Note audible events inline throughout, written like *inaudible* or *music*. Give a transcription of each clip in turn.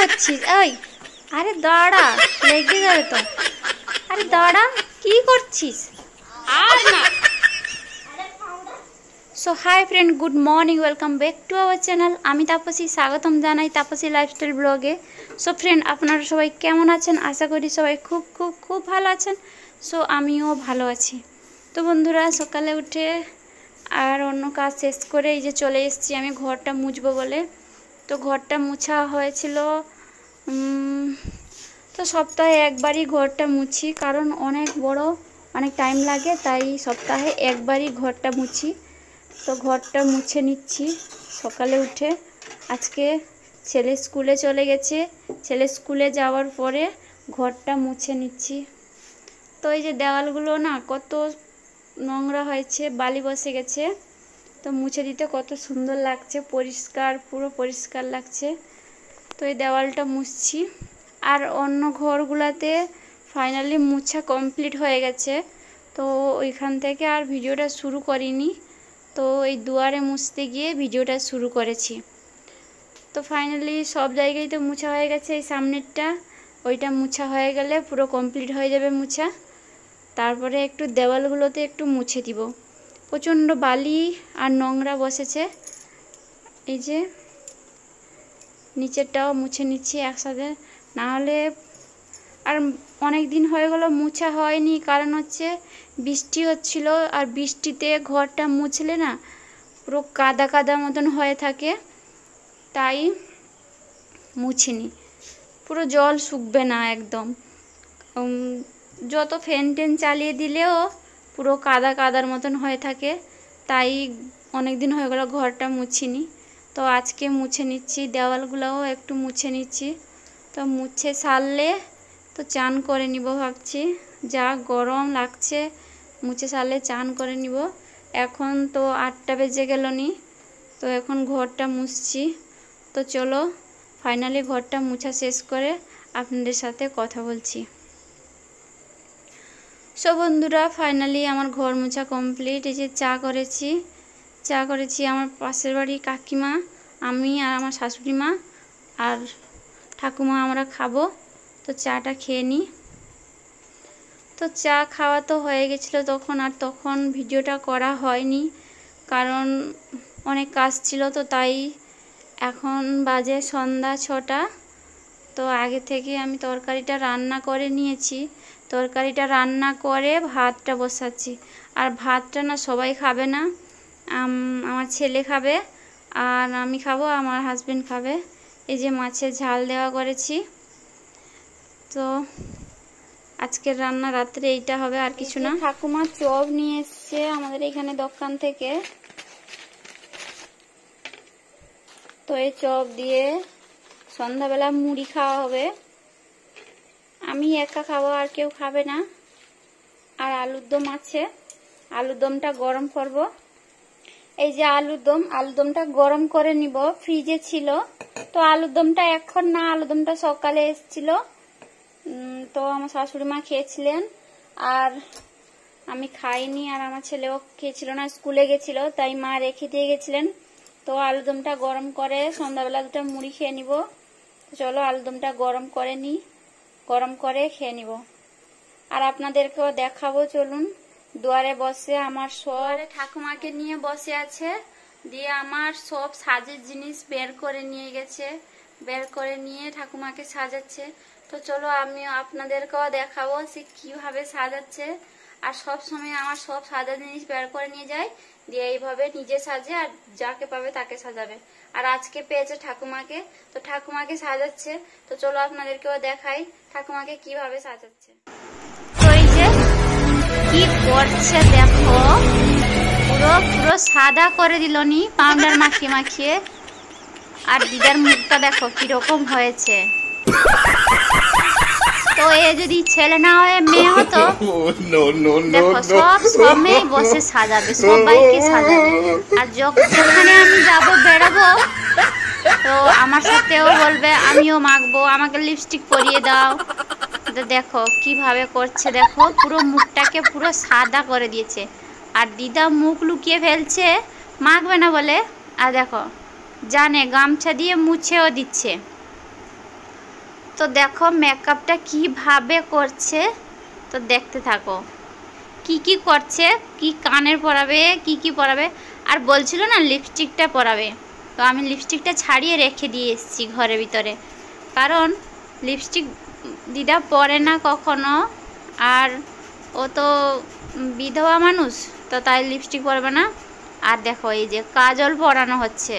করছিস ওই আরে দাঁড়া লেগে যাবে তো। আরে দাঁড়া কি করছিস? আর না। So hi friend good morning welcome back to our channel আমি তাপসী স্বাগতম জানাই তাপসী লাইফস্টাইল ব্লগে সো ফ্রেন্ড আপনারা সবাই কেমন আছেন? আশা করি সবাই খুব খুব খুব ভালো আছেন। সো আমিও ভালো আছি। তো বন্ধুরা সকালে উঠে আর অন্য কাজ শেষ করে এই যে চলে এসেছি আমি ঘরটা মুছবো বলে। তো ঘরটা মুছা হয়েছিল। তো সপ্তাহে একবারই ঘরটা মুছি, কারণ অনেক বড়, অনেক টাইম লাগে, তাই সপ্তাহে একবারই ঘরটা মুছি। তো ঘরটা মুছে নিচ্ছি সকালে উঠে। আজকে ছেলে স্কুলে চলে গেছে। ছেলে স্কুলে যাওয়ার পরে ঘরটা মুছে নিচ্ছি। তো এই যে দেওয়ালগুলো না কত নোংরা হয়েছে, বালি বসে গেছে। তো মুছে দিতে কত সুন্দর লাগছে, পরিষ্কার, পুরো পরিষ্কার লাগছে। তো এই দেওয়ালটা মুছছি। আর অন্য ঘরগুলাতে ফাইনালি মুছা কমপ্লিট হয়ে গেছে। তো ওইখান থেকে আর ভিডিওটা শুরু করিনি। তো এই দুয়ারে মুছতে গিয়ে ভিডিওটা শুরু করেছি। তো ফাইনালি সব জায়গায় তো মুছা হয়ে গেছে, এই সামনেরটা। ওইটা মুছা হয়ে গেলে পুরো কমপ্লিট হয়ে যাবে মুছা। তারপরে একটু দেওয়ালগুলোতে একটু মুছে দিব। প্রচণ্ড বালি আর নোংরা বসেছে। এই যে, নিচেরটাও মুছে নিচ্ছি একসাথে। না হলে আর অনেক দিন হয়ে গেল মুছা হয়নি। কারণ হচ্ছে বৃষ্টি হচ্ছিল আর বৃষ্টিতে ঘরটা মুছলে না পুরো কাদা কাদা মতন হয়ে থাকে। তাই মুছিনি। পুরো জল শুকবে না একদম। যত ফ্যান টেন চালিয়ে দিলেও পুরো কাদা কাদার মতন হয়ে থাকে। তাই অনেক দিন হয়ে গেল ঘরটা মুছিনি। তো আজকে মুছে নিচ্ছি, দেওয়ালগুলোও একটু মুছে নিচ্ছি। তো মুছে সারলে তো চান করে নিব ভাবছি। যা গরম লাগছে, মুছে সারলে চান করে নিব। এখন তো আটটা বেজে গেল নি তো এখন ঘরটা মুছছি। তো চলো, ফাইনালি ঘরটা মুছা শেষ করে আপনাদের সাথে কথা বলছি। সো বন্ধুরা ফাইনালি আমার ঘর মোছা কমপ্লিট এই যে চা করেছি চা করেছি আমার পাশের বাড়ি কাকিমা, আমি আর আমার শাশুড়ি মা আর ঠাকুমা আমরা খাব। তো চাটা খেয়ে নিই তো চা খাওয়া তো হয়ে গেছিল তখন, আর তখন ভিডিওটা করা হয়নি, কারণ অনেক কাজ ছিল তো তাই এখন বাজে সন্ধ্যা ছটা। তো আগে থেকে আমি তরকারিটা রান্না করে নিয়েছি। তরকারিটা রান্না করে ভাতটা বসাচ্ছি। আর ভাতটা না সবাই খাবে না। আমার ছেলে খাবে আর আমি খাব আমার হাজবেন্ড খাবে। এই যে মাছের ঝাল দেওয়া করেছি। তো আজকের রান্না রাত্রে এইটা হবে আর কিছু না। ঠাকুমা চপ নিয়ে এসছে আমাদের এখানে দোকান থেকে। তো এই চপ দিয়ে সন্ধ্যাবেলা মুড়ি খাওয়া হবে। আমি একা খাব আর কেউ খাবে না। আর আলুর দম আছে। আলুর দমটা গরম করব। এই যে আলুর দম, আলুর দমটা গরম করে নিব। ফ্রিজে ছিল। তো আলুর দমটা এখন না, আলুর দমটা সকালে এসছিল। তো আমার শাশুড়ি মা খেয়েছিলেন। আর আমি খাইনি আর আমার ছেলেও খেয়েছিল না, স্কুলে গেছিল, তাই মা রেখে দিয়ে গেছিলেন। তো আলুদমটা গরম করে সন্ধ্যাবেলা দুটো মুড়ি খেয়ে নিব। চলো আলুদমটা গরম করে নিই। গরম করে খেয়ে নিব। আর আপনাদেরকেও দেখাবো, চলুন। দুয়ারে বসে আমার সব ঠাকুমাকে নিয়ে বসে আছে। দিয়ে আমার সব সাজের জিনিস বের করে নিয়ে গেছে। বের করে নিয়ে ঠাকুমাকে সাজাচ্ছে। তো চলো আমি আপনাদেরকেও দেখাবো সে কীভাবে সাজাচ্ছে। আর সব সময় আমার সব সাজা জিনিস বের করে নিয়ে যায়, দিয়ে এইভাবে নিজে সাজে আর যাকে পাবে তাকে সাজাবে। আর আজকে পেয়েছে ঠাকুমাকে, তো ঠাকুমাকে সাজাচ্ছে, তো চলো আপনাদেরকেও দেখাই ঠাকুমাকে কীভাবে সাজাচ্ছে। যে কি করছে দেখো, পুরো পুরো সাদা করে দিল নি পাউডার মাখিয়ে মাখিয়ে। আর দিদার মুখটা দেখো কীরকম হয়েছে। তো এ যদি ছেলে না হয়ে মেয়ে হতো? *laughs* দেখো no. সব সময় বসে সাজাবে সবাইকে সাজাবে। আর যখ- যেখানে আমি যাব বেড়াবো তো আমার সাথেও বলবে আমিও মাখবো আমাকে লিপস্টিক পরিয়ে দাও। তো দেখো কীভাবে করছে দেখো পুরো মুখটাকে পুরো সাদা করে দিয়েছে। আর দিদা মুখ লুকিয়ে ফেলছে মাখবে না বলে। আর দেখো জানে গামছা দিয়ে মুছেও দিচ্ছে। তো দেখো মেকআপটা কীভাবে করছে? তো দেখতে থাকো। কি কি করছে? কি কানের পরাবে? কি কি পরাবে? আর বলছিল না লিপস্টিকটা পরাবে। তো আমি লিপস্টিকটা ছাড়িয়ে রেখে দিয়ে এসেছি ঘরের ভিতরে। কারণ লিপস্টিক দিদা পরে না কখনো। আর ও তো বিধবা মানুষ, তো তাই লিপস্টিক পরবে না। আর দেখো এই যে কাজল পরানো হচ্ছে।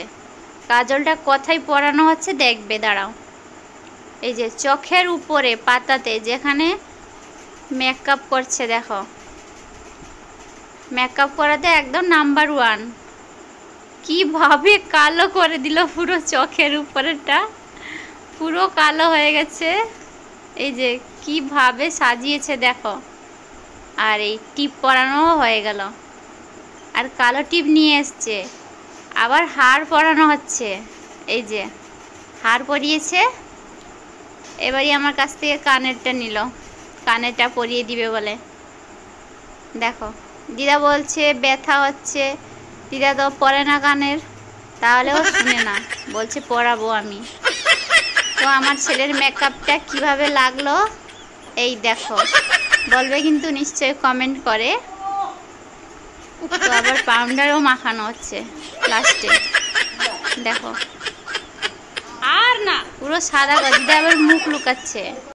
কাজলটা কোথায় পরানো হচ্ছে, দেখবে, দাঁড়াও। এই যে চোখের উপরে পাতাতে যেখানে মেকআপ করছে, দেখো। মেকআপ করাতে একদম নাম্বার ওয়ান কীভাবে কালো করে দিল পুরো চোখের উপরেটা পুরো কালো হয়ে গেছে। এই যে কীভাবে সাজিয়েছে, দেখো। আর এই টিপ পরানো হয়ে গেল। আর কালো টিপ নিয়ে এসছে। আবার হার পরানো হচ্ছে। এই যে, হার পরিয়েছে। এবারই আমার কাছ থেকে কানেরটা নিল। কানেরটা পরিয়ে দিবে বলে। দেখো, দিদা বলছে, ব্যথা হচ্ছে। দিদা তো পরে না কানের। তাহলেও শুনে না। বলছে পরাবো আমি। তো আমার ছেলের মেকআপটা কীভাবে লাগল? এই দেখো। বলবে কিন্তু নিশ্চয়ই কমেন্ট করে। তো আবার পাউডারও মাখানো হচ্ছে লাস্টে দেখো। আর না। পুরো সাদা দিদা আবার মুখ লুকাচ্ছে।